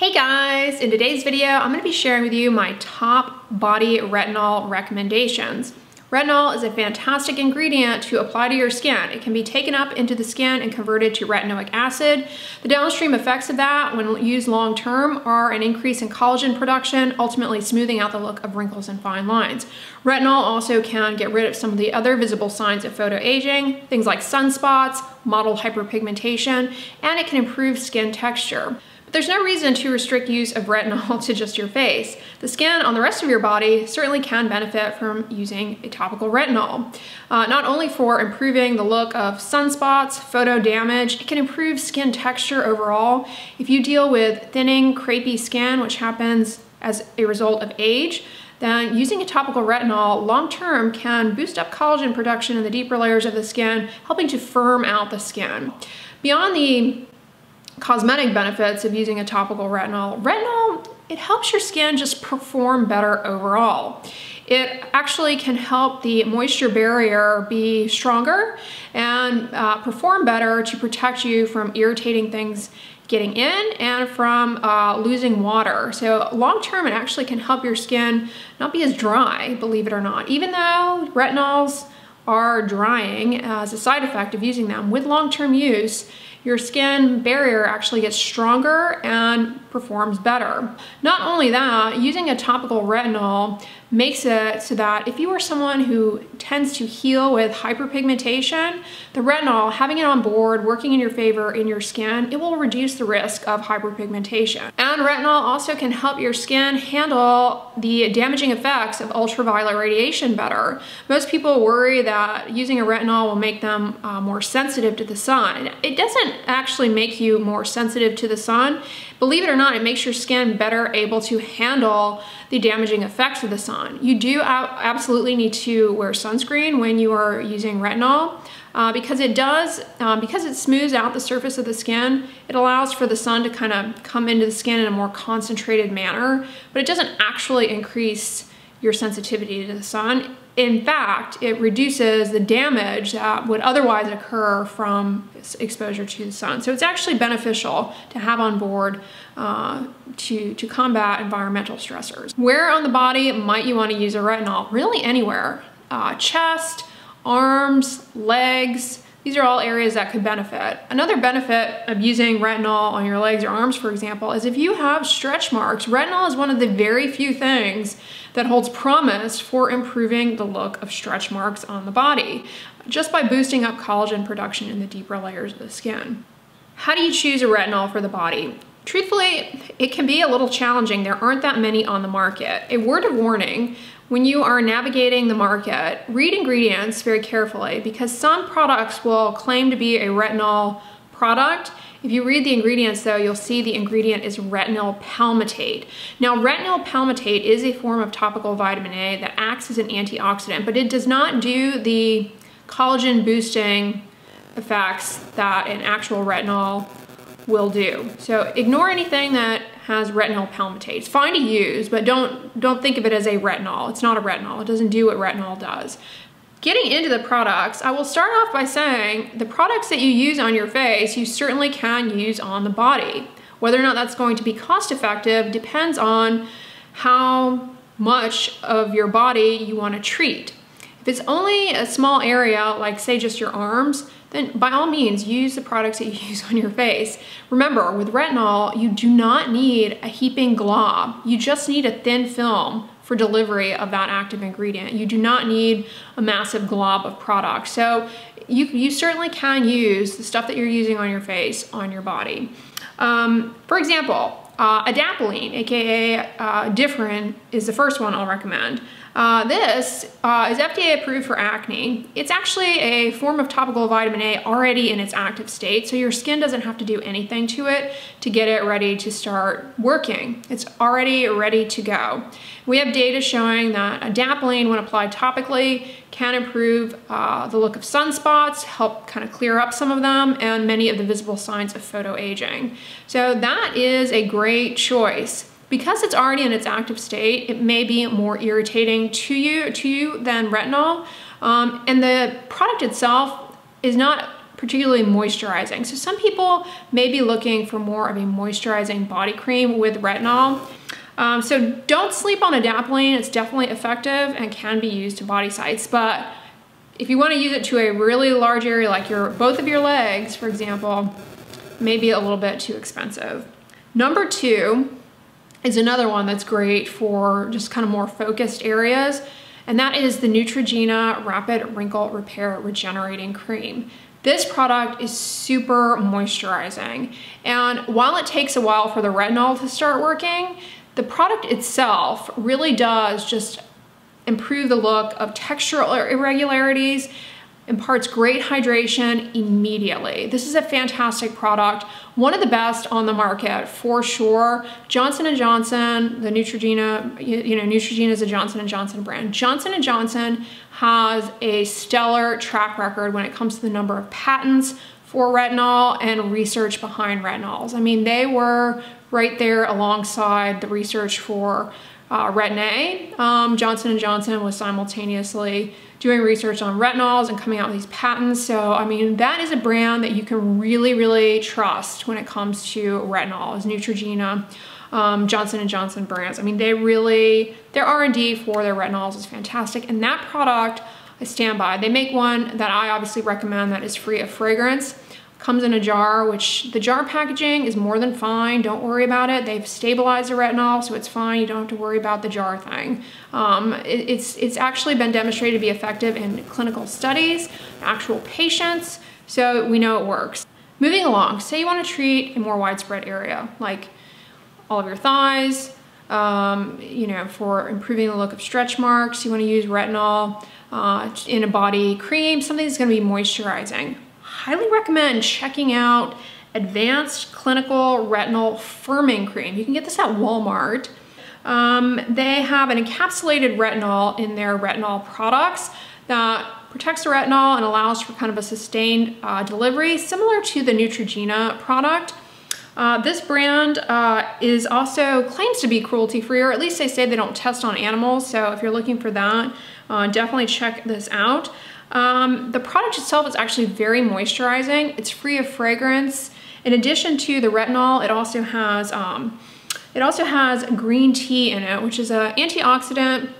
Hey guys, in today's video, I'm gonna be sharing with you my top body retinol recommendations. Retinol is a fantastic ingredient to apply to your skin. It can be taken up into the skin and converted to retinoic acid. The downstream effects of that, when used long term, are an increase in collagen production, ultimately smoothing out the look of wrinkles and fine lines. Retinol also can get rid of some of the other visible signs of photoaging, things like sunspots, mottled hyperpigmentation, and it can improve skin texture. There's no reason to restrict use of retinol to just your face. The skin on the rest of your body certainly can benefit from using a topical retinol. Uh, not only for improving the look of sunspots, photo damage, it can improve skin texture overall. If you deal with thinning, crepey skin, which happens as a result of age, then using a topical retinol long-term can boost up collagen production in the deeper layers of the skin, helping to firm out the skin. Beyond the cosmetic benefits of using a topical retinol. Retinol, it helps your skin just perform better overall. It actually can help the moisture barrier be stronger and uh, perform better to protect you from irritating things getting in and from uh, losing water. So long term, it actually can help your skin not be as dry, believe it or not. Even though retinols are drying as a side effect of using them with long-term use, your skin barrier actually gets stronger and performs better. Not only that, using a topical retinol makes it so that if you are someone who tends to heal with hyperpigmentation, the retinol, having it on board, working in your favor in your skin, it will reduce the risk of hyperpigmentation. And retinol also can help your skin handle the damaging effects of ultraviolet radiation better. Most people worry that using a retinol will make them uh, more sensitive to the sun. It doesn't actually make you more sensitive to the sun. Believe it or not, it makes your skin better able to handle the damaging effects of the sun. You do absolutely need to wear sunscreen when you are using retinol uh, because it does, um, because it smooths out the surface of the skin, it allows for the sun to kind of come into the skin in a more concentrated manner, but it doesn't actually increase your sensitivity to the sun. In fact, it reduces the damage that would otherwise occur from exposure to the sun. So it's actually beneficial to have on board uh, to, to combat environmental stressors. Where on the body might you want to use a retinol? Really anywhere. Uh, chest, arms, legs, these are all areas that could benefit. Another benefit of using retinol on your legs or arms, for example, is if you have stretch marks, retinol is one of the very few things that holds promise for improving the look of stretch marks on the body, just by boosting up collagen production in the deeper layers of the skin. How do you choose a retinol for the body? Truthfully, it can be a little challenging. There aren't that many on the market. A word of warning, when you are navigating the market, read ingredients very carefully because some products will claim to be a retinol product. If you read the ingredients though, you'll see the ingredient is retinyl palmitate. Now retinyl palmitate is a form of topical vitamin A that acts as an antioxidant, but it does not do the collagen boosting effects that an actual retinol will do. So ignore anything that has retinyl palmitate. It's fine to use, but don't, don't think of it as a retinol. It's not a retinol. It doesn't do what retinol does. Getting into the products, I will start off by saying the products that you use on your face, you certainly can use on the body. Whether or not that's going to be cost effective depends on how much of your body you want to treat. If it's only a small area, like say just your arms, then by all means use the products that you use on your face. Remember, with retinol, you do not need a heaping glob. You just need a thin film for delivery of that active ingredient. You do not need a massive glob of product. So you, you certainly can use the stuff that you're using on your face on your body. Um, for example, uh, adapalene, aka uh, Differin, is the first one I'll recommend. Uh, this uh, is FDA approved for acne. It's actually a form of topical vitamin A already in its active state, so your skin doesn't have to do anything to it to get it ready to start working. It's already ready to go. We have data showing that adapalene, when applied topically, can improve uh, the look of sunspots, help kind of clear up some of them, and many of the visible signs of photoaging. So that is a great choice. Because it's already in its active state, it may be more irritating to you, to you than retinol. Um, and the product itself is not particularly moisturizing. So some people may be looking for more of a moisturizing body cream with retinol. Um, so don't sleep on adapalene. It's definitely effective and can be used to body sites, but if you want to use it to a really large area like your both of your legs, for example, maybe a little bit too expensive. Number two is another one that's great for just kind of more focused areas, and that is the Neutrogena Rapid Wrinkle Repair Regenerating Cream. This product is super moisturizing, and while it takes a while for the retinol to start working, the product itself really does just improve the look of textural irregularities, imparts great hydration immediately. This is a fantastic product, one of the best on the market for sure. Johnson & Johnson, the Neutrogena, you know, Neutrogena is a Johnson & Johnson brand. Johnson & Johnson has a stellar track record when it comes to the number of patents for retinol and research behind retinols. I mean, they were right there alongside the research for uh, Retin-A. Um, Johnson & Johnson was simultaneously doing research on retinols and coming out with these patents. So, I mean, that is a brand that you can really, really trust when it comes to retinols, Neutrogena. Um, Johnson & Johnson brands. I mean, they really, their R&D for their retinols is fantastic. And that product, I stand by. They make one that I obviously recommend that is free of fragrance comes in a jar, which the jar packaging is more than fine. Don't worry about it. They've stabilized the retinol, so it's fine. You don't have to worry about the jar thing. Um, it, it's, it's actually been demonstrated to be effective in clinical studies, actual patients, so we know it works. Moving along, say you want to treat a more widespread area, like all of your thighs, um, you know, for improving the look of stretch marks, you want to use retinol uh, in a body cream, something that's going to be moisturizing highly recommend checking out Advanced Clinical Retinol Firming Cream. You can get this at Walmart. Um, they have an encapsulated retinol in their retinol products that protects the retinol and allows for kind of a sustained uh, delivery, similar to the Neutrogena product. Uh, this brand uh, is also claims to be cruelty-free, or at least they say they don't test on animals, so if you're looking for that, uh, definitely check this out. Um, the product itself is actually very moisturizing. It's free of fragrance. In addition to the retinol, it also has um, it also has green tea in it, which is an antioxidant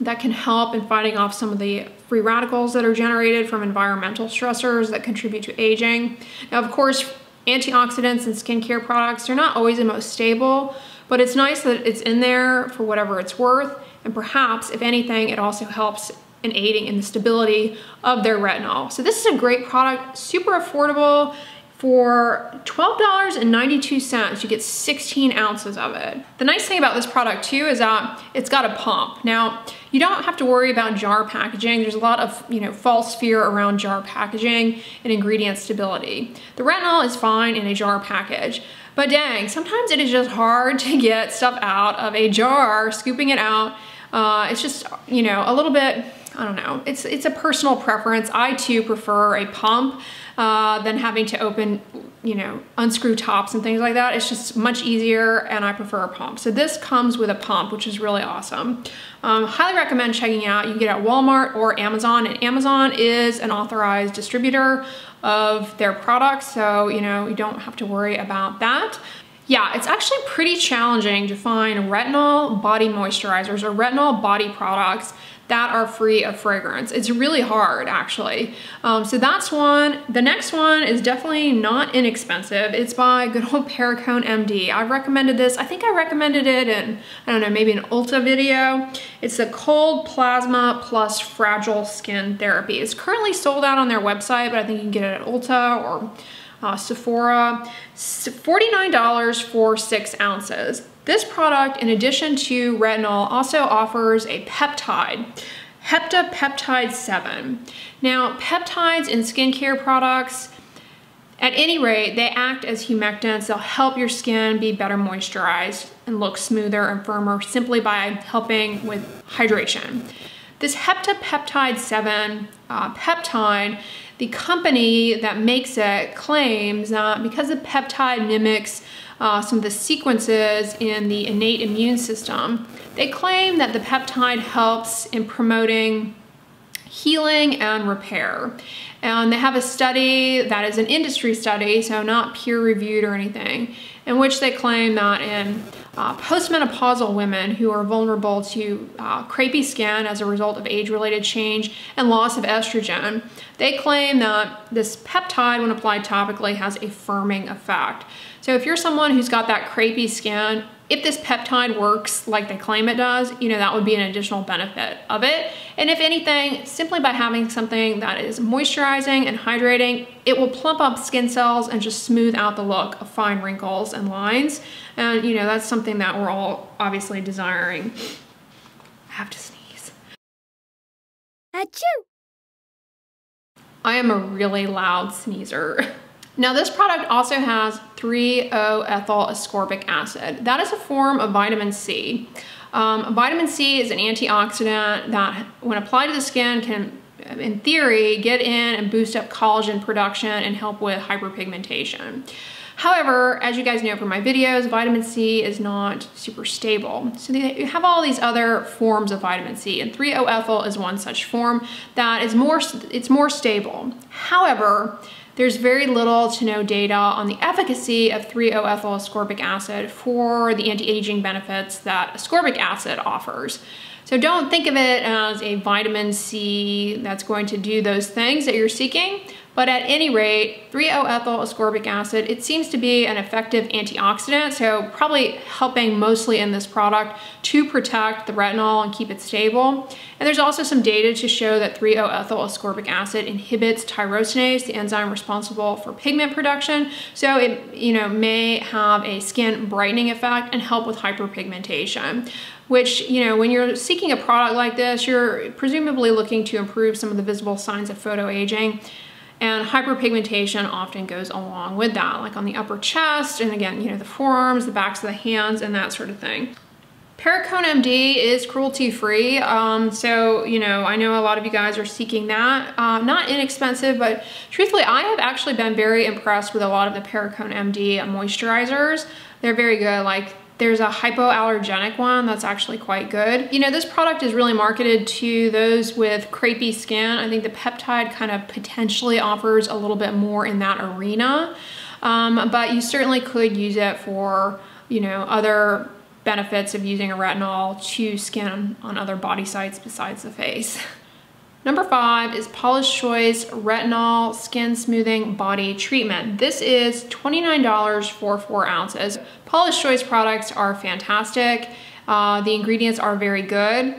that can help in fighting off some of the free radicals that are generated from environmental stressors that contribute to aging. Now, of course, antioxidants and skincare products, they're not always the most stable, but it's nice that it's in there for whatever it's worth. And perhaps, if anything, it also helps and aiding in the stability of their retinol. So this is a great product, super affordable. For $12.92, you get 16 ounces of it. The nice thing about this product too is that it's got a pump. Now, you don't have to worry about jar packaging. There's a lot of you know false fear around jar packaging and ingredient stability. The retinol is fine in a jar package, but dang, sometimes it is just hard to get stuff out of a jar, scooping it out. Uh, it's just, you know, a little bit I don't know. It's, it's a personal preference. I too prefer a pump uh, than having to open, you know, unscrew tops and things like that. It's just much easier and I prefer a pump. So this comes with a pump, which is really awesome. Um, highly recommend checking it out. You can get it at Walmart or Amazon and Amazon is an authorized distributor of their products. So, you know, you don't have to worry about that. Yeah, it's actually pretty challenging to find retinol body moisturizers or retinol body products that are free of fragrance. It's really hard actually. Um, so that's one. The next one is definitely not inexpensive. It's by good old Perricone MD. I've recommended this. I think I recommended it in, I don't know, maybe an Ulta video. It's the Cold Plasma Plus Fragile Skin Therapy. It's currently sold out on their website, but I think you can get it at Ulta or uh, Sephora. $49 for six ounces. This product, in addition to retinol, also offers a peptide, Heptapeptide 7. Now, peptides in skincare products, at any rate, they act as humectants. They'll help your skin be better moisturized and look smoother and firmer simply by helping with hydration. This Heptapeptide 7 uh, peptide, the company that makes it claims that because the peptide mimics uh, some of the sequences in the innate immune system, they claim that the peptide helps in promoting healing and repair. And they have a study that is an industry study, so not peer reviewed or anything, in which they claim that in uh, postmenopausal women who are vulnerable to uh, crepey skin as a result of age-related change and loss of estrogen, they claim that this peptide, when applied topically, has a firming effect. So if you're someone who's got that crepey skin, if this peptide works like they claim it does, you know, that would be an additional benefit of it. And if anything, simply by having something that is moisturizing and hydrating, it will plump up skin cells and just smooth out the look of fine wrinkles and lines. And you know, that's something that we're all obviously desiring. I have to sneeze. Achoo! I am a really loud sneezer. Now this product also has 3-O-ethyl ascorbic acid. That is a form of vitamin C. Um, vitamin C is an antioxidant that when applied to the skin can in theory get in and boost up collagen production and help with hyperpigmentation. However, as you guys know from my videos, vitamin C is not super stable. So they have all these other forms of vitamin C and 3-O-ethyl is one such form that is more, it's more stable. However, there's very little to no data on the efficacy of 3-O-ethyl ascorbic acid for the anti-aging benefits that ascorbic acid offers. So don't think of it as a vitamin C that's going to do those things that you're seeking. But at any rate, 3-O-ethyl ascorbic acid, it seems to be an effective antioxidant, so probably helping mostly in this product to protect the retinol and keep it stable. And there's also some data to show that 3-O-ethyl ascorbic acid inhibits tyrosinase, the enzyme responsible for pigment production. So it you know may have a skin brightening effect and help with hyperpigmentation which, you know, when you're seeking a product like this, you're presumably looking to improve some of the visible signs of photoaging. And hyperpigmentation often goes along with that, like on the upper chest, and again, you know, the forearms, the backs of the hands, and that sort of thing. Perricone MD is cruelty-free, um, so, you know, I know a lot of you guys are seeking that. Uh, not inexpensive, but truthfully, I have actually been very impressed with a lot of the Perricone MD moisturizers. They're very good, like there's a hypoallergenic one that's actually quite good. You know, this product is really marketed to those with crepey skin. I think the peptide kind of potentially offers a little bit more in that arena, um, but you certainly could use it for, you know, other benefits of using a retinol to skin on other body sites besides the face. Number five is Paula's Choice Retinol Skin Smoothing Body Treatment. This is $29 for four ounces. Paula's Choice products are fantastic. Uh, the ingredients are very good.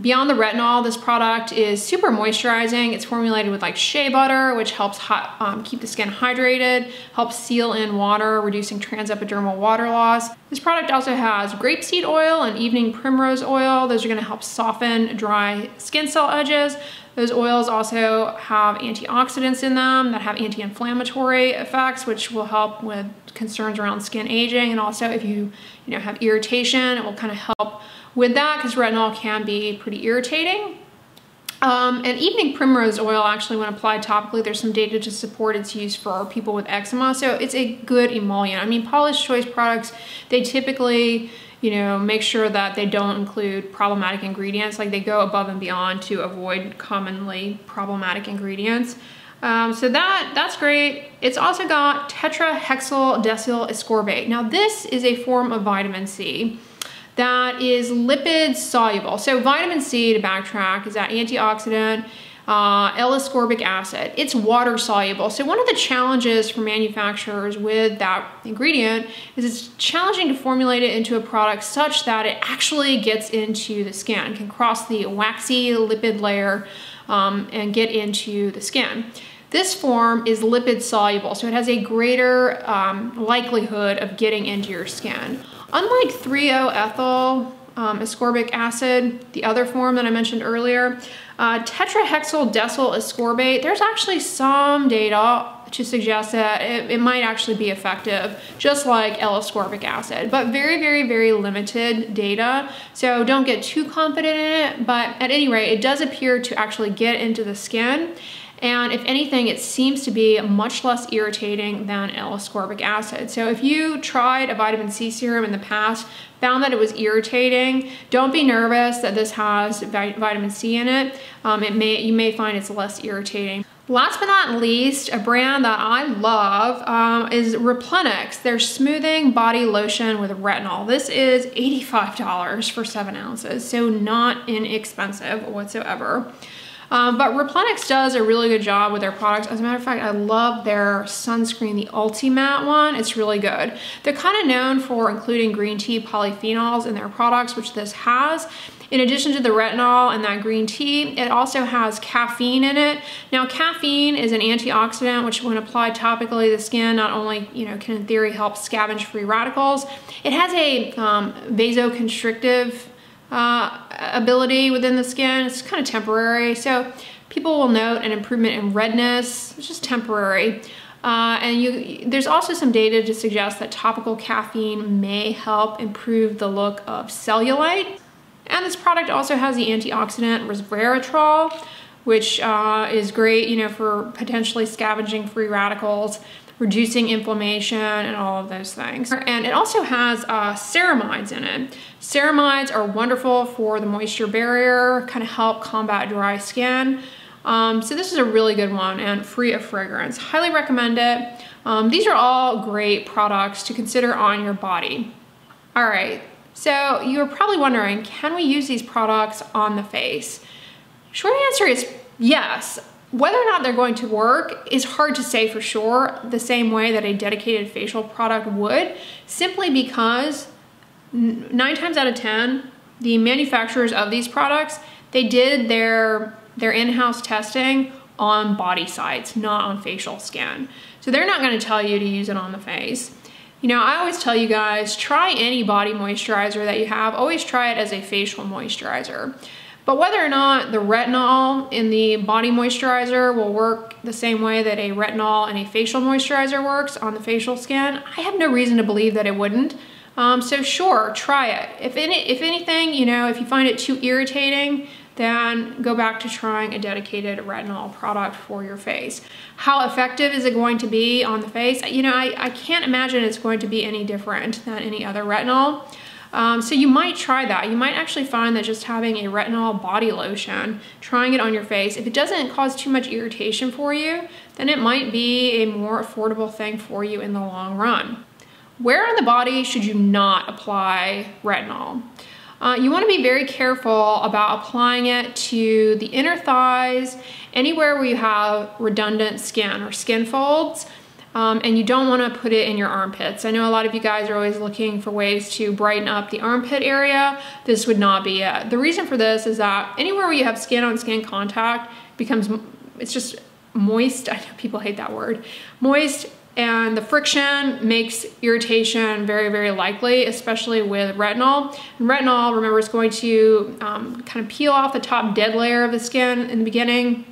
Beyond the retinol, this product is super moisturizing. It's formulated with like shea butter, which helps hot, um, keep the skin hydrated, helps seal in water, reducing transepidermal water loss. This product also has grapeseed oil and evening primrose oil. Those are gonna help soften dry skin cell edges. Those oils also have antioxidants in them that have anti-inflammatory effects, which will help with concerns around skin aging. And also if you, you know, have irritation, it will kind of help with that because retinol can be pretty irritating. Um, and evening primrose oil, actually, when applied topically, there's some data to support its use for people with eczema. So it's a good emollient. I mean, Paula's Choice products, they typically, you know, make sure that they don't include problematic ingredients. Like they go above and beyond to avoid commonly problematic ingredients. Um, so that, that's great. It's also got tetrahexyl decyl ascorbate. Now this is a form of vitamin C that is lipid soluble. So vitamin C, to backtrack, is that antioxidant, uh, L-ascorbic acid. It's water soluble. So one of the challenges for manufacturers with that ingredient is it's challenging to formulate it into a product such that it actually gets into the skin, can cross the waxy lipid layer um, and get into the skin. This form is lipid soluble, so it has a greater um, likelihood of getting into your skin. Unlike 3-O-ethyl um, ascorbic acid, the other form that I mentioned earlier, uh, tetrahexyl decyl ascorbate, there's actually some data to suggest that it, it might actually be effective, just like L-ascorbic acid, but very, very, very limited data. So don't get too confident in it, but at any rate, it does appear to actually get into the skin And if anything, it seems to be much less irritating than L-ascorbic acid. So if you tried a vitamin C serum in the past, found that it was irritating, don't be nervous that this has vitamin C in it. Um, it may You may find it's less irritating. Last but not least, a brand that I love um, is Replenix. Their smoothing body lotion with retinol. This is $85 for seven ounces, so not inexpensive whatsoever. Um, but Replenix does a really good job with their products. As a matter of fact, I love their sunscreen, the Ultimatte one. It's really good. They're kind of known for including green tea polyphenols in their products, which this has. In addition to the retinol and that green tea, it also has caffeine in it. Now, caffeine is an antioxidant, which when applied topically to the skin, not only, you know, can in theory help scavenge free radicals, it has a um, vasoconstrictive uh, ability within the skin. It's kind of temporary. So people will note an improvement in redness. It's just temporary. Uh, and you, there's also some data to suggest that topical caffeine may help improve the look of cellulite. And this product also has the antioxidant resveratrol, which uh, is great, you know, for potentially scavenging free radicals reducing inflammation and all of those things. And it also has uh, ceramides in it. Ceramides are wonderful for the moisture barrier, kind of help combat dry skin. Um, so this is a really good one and free of fragrance. Highly recommend it. Um, these are all great products to consider on your body. All right, so you're probably wondering, can we use these products on the face? Short answer is yes. Whether or not they're going to work is hard to say for sure, the same way that a dedicated facial product would, simply because nine times out of 10, the manufacturers of these products, they did their, their in-house testing on body sites, not on facial skin. So they're not gonna tell you to use it on the face. You know, I always tell you guys, try any body moisturizer that you have. Always try it as a facial moisturizer. But whether or not the retinol in the body moisturizer will work the same way that a retinol and a facial moisturizer works on the facial skin, I have no reason to believe that it wouldn't. Um, so sure, try it. If, any, if anything, you know, if you find it too irritating, then go back to trying a dedicated retinol product for your face. How effective is it going to be on the face? You know, I, I can't imagine it's going to be any different than any other retinol. Um, so you might try that. You might actually find that just having a retinol body lotion, trying it on your face, if it doesn't cause too much irritation for you, then it might be a more affordable thing for you in the long run. Where on the body should you not apply retinol? Uh, you want to be very careful about applying it to the inner thighs, anywhere where you have redundant skin or skin folds. Um, and you don't want to put it in your armpits. I know a lot of you guys are always looking for ways to brighten up the armpit area. This would not be it. The reason for this is that anywhere where you have skin on skin contact becomes, it's just moist. I know people hate that word. Moist and the friction makes irritation very, very likely, especially with retinol. And retinol, remember, is going to um, kind of peel off the top dead layer of the skin in the beginning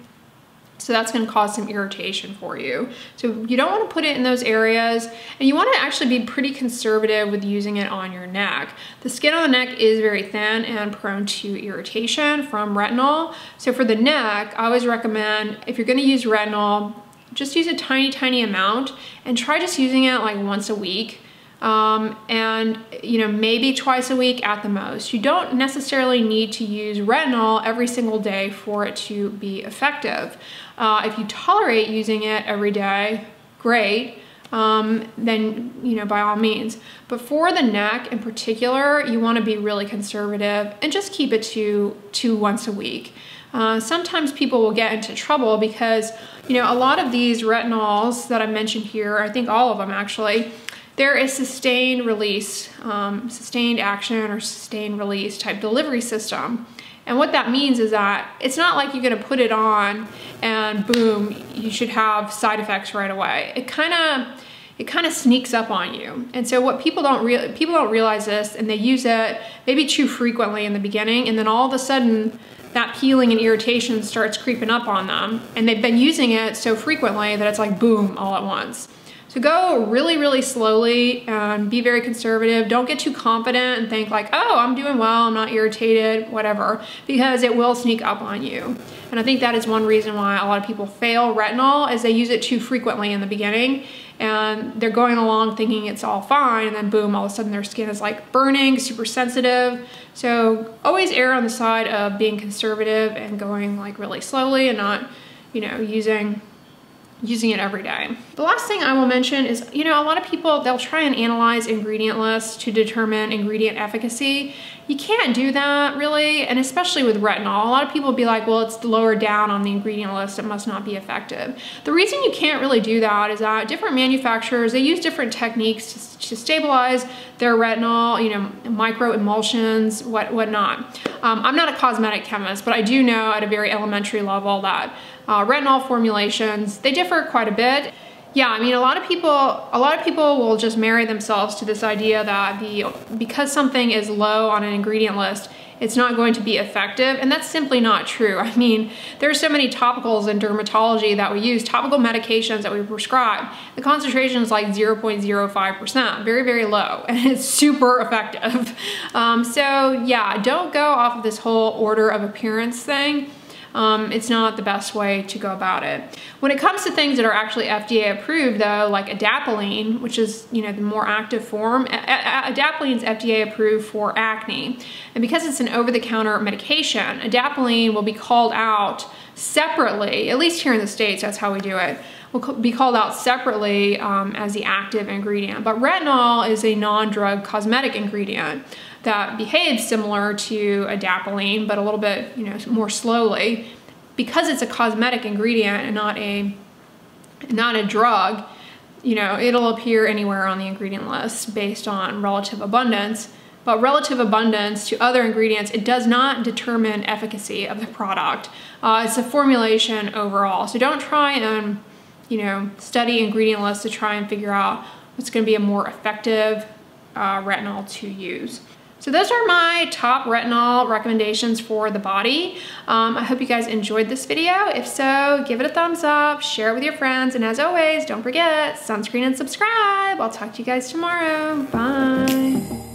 so that's gonna cause some irritation for you. So you don't wanna put it in those areas and you wanna actually be pretty conservative with using it on your neck. The skin on the neck is very thin and prone to irritation from retinol. So for the neck, I always recommend if you're gonna use retinol, just use a tiny, tiny amount and try just using it like once a week um, and you know maybe twice a week at the most. You don't necessarily need to use retinol every single day for it to be effective. Uh, if you tolerate using it every day, great. Um, then you know by all means. But for the neck in particular, you want to be really conservative and just keep it to to once a week. Uh, sometimes people will get into trouble because you know a lot of these retinols that I mentioned here, I think all of them actually, there is sustained release, um, sustained action or sustained release type delivery system. And what that means is that it's not like you're gonna put it on and boom, you should have side effects right away. It kind of it kind of sneaks up on you. And so what people don't real people don't realize this and they use it maybe too frequently in the beginning and then all of a sudden that peeling and irritation starts creeping up on them and they've been using it so frequently that it's like boom all at once. So go really, really slowly and be very conservative. Don't get too confident and think like, oh, I'm doing well, I'm not irritated, whatever, because it will sneak up on you. And I think that is one reason why a lot of people fail retinol is they use it too frequently in the beginning and they're going along thinking it's all fine and then boom, all of a sudden their skin is like burning, super sensitive. So always err on the side of being conservative and going like really slowly and not, you know, using using it every day. The last thing I will mention is, you know, a lot of people, they'll try and analyze ingredient lists to determine ingredient efficacy. You can't do that really, and especially with retinol. A lot of people be like, well, it's lower down on the ingredient list, it must not be effective. The reason you can't really do that is that different manufacturers, they use different techniques to, to stabilize their retinol, you know, micro emulsions, what whatnot. Um, I'm not a cosmetic chemist, but I do know at a very elementary level that uh, retinol formulations, they differ quite a bit. Yeah, I mean, a lot of people, a lot of people will just marry themselves to this idea that the because something is low on an ingredient list, it's not going to be effective, and that's simply not true. I mean, there's so many topicals in dermatology that we use, topical medications that we prescribe. The concentration is like 0.05%, very, very low, and it's super effective. Um, so yeah, don't go off of this whole order of appearance thing um, it's not the best way to go about it. When it comes to things that are actually FDA approved though, like adapalene, which is, you know, the more active form, adapalene is FDA approved for acne. And because it's an over-the-counter medication, adapalene will be called out separately, at least here in the States, that's how we do it, will be called out separately um, as the active ingredient. But retinol is a non-drug cosmetic ingredient that behaves similar to a adapalene, but a little bit, you know, more slowly. Because it's a cosmetic ingredient and not a, not a drug, you know, it'll appear anywhere on the ingredient list based on relative abundance. But relative abundance to other ingredients, it does not determine efficacy of the product. Uh, it's a formulation overall. So don't try and, you know, study ingredient lists to try and figure out what's gonna be a more effective uh, retinol to use. So those are my top retinol recommendations for the body. Um, I hope you guys enjoyed this video. If so, give it a thumbs up, share it with your friends, and as always, don't forget, sunscreen and subscribe. I'll talk to you guys tomorrow. Bye.